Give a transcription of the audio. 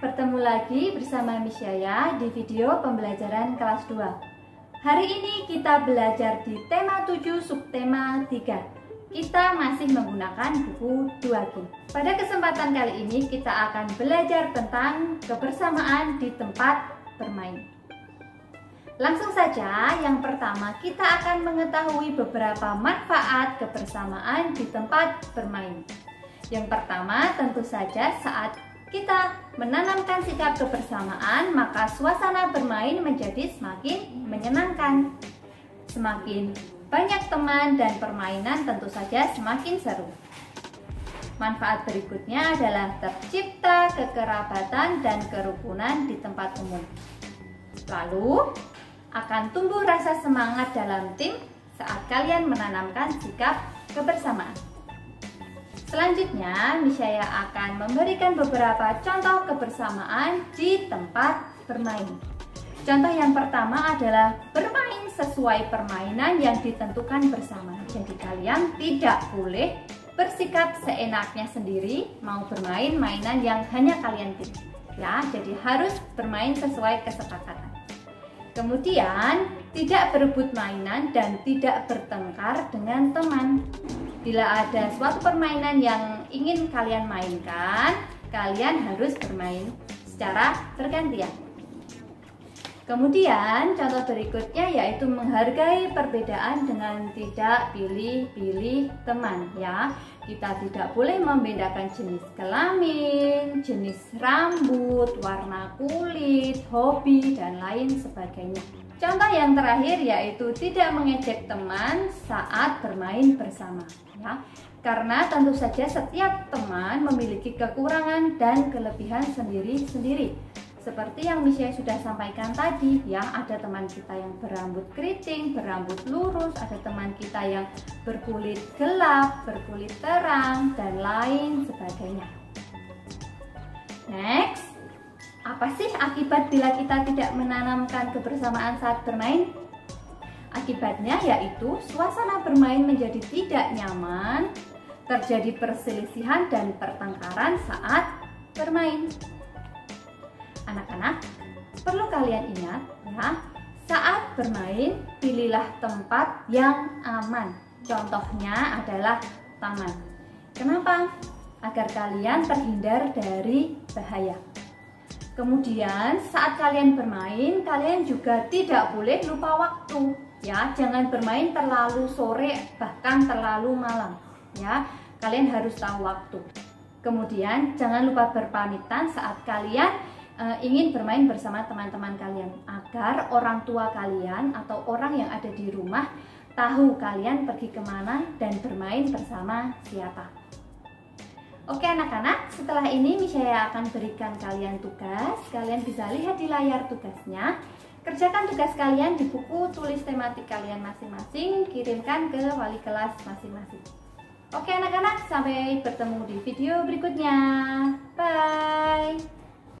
bertemu lagi bersama Misyaya di video pembelajaran kelas 2 Hari ini kita belajar di tema 7 subtema 3 Kita masih menggunakan buku 2G Pada kesempatan kali ini kita akan belajar tentang kebersamaan di tempat bermain. Langsung saja, yang pertama kita akan mengetahui beberapa manfaat kebersamaan di tempat bermain. Yang pertama, tentu saja saat kita menanamkan sikap kebersamaan, maka suasana bermain menjadi semakin menyenangkan. Semakin banyak teman dan permainan tentu saja semakin seru. Manfaat berikutnya adalah tercipta kekerabatan dan kerukunan di tempat umum. Lalu, akan tumbuh rasa semangat dalam tim saat kalian menanamkan sikap kebersamaan. Selanjutnya, Misyaya akan memberikan beberapa contoh kebersamaan di tempat bermain. Contoh yang pertama adalah bermain sesuai permainan yang ditentukan bersama. Jadi kalian tidak boleh bersikap seenaknya sendiri mau bermain mainan yang hanya kalian pilih. Ya, jadi harus bermain sesuai kesepakatan. Kemudian, tidak berebut mainan dan tidak bertengkar dengan teman. Bila ada suatu permainan yang ingin kalian mainkan, kalian harus bermain secara bergantian. Kemudian contoh berikutnya yaitu menghargai perbedaan dengan tidak pilih-pilih teman ya. Kita tidak boleh membedakan jenis kelamin, jenis rambut, warna kulit, hobi dan lain sebagainya. Contoh yang terakhir yaitu tidak mengejek teman saat bermain bersama ya. Karena tentu saja setiap teman memiliki kekurangan dan kelebihan sendiri-sendiri. Seperti yang Michelle sudah sampaikan tadi, ya ada teman kita yang berambut keriting, berambut lurus, ada teman kita yang berkulit gelap, berkulit terang, dan lain sebagainya. Next, apa sih akibat bila kita tidak menanamkan kebersamaan saat bermain? Akibatnya yaitu suasana bermain menjadi tidak nyaman, terjadi perselisihan dan pertengkaran saat bermain. Anak-anak, perlu kalian ingat ya, saat bermain pilihlah tempat yang aman. Contohnya adalah taman. Kenapa? Agar kalian terhindar dari bahaya. Kemudian saat kalian bermain, kalian juga tidak boleh lupa waktu. Ya, jangan bermain terlalu sore bahkan terlalu malam. Ya, kalian harus tahu waktu. Kemudian jangan lupa berpamitan saat kalian uh, ingin bermain bersama teman-teman kalian agar orang tua kalian atau orang yang ada di rumah tahu kalian pergi ke mana dan bermain bersama siapa. Oke anak-anak, setelah ini Misyaya akan berikan kalian tugas. Kalian bisa lihat di layar tugasnya. Kerjakan tugas kalian di buku tulis tematik kalian masing-masing, kirimkan ke wali kelas masing-masing. Oke anak-anak, sampai bertemu di video berikutnya. Bye!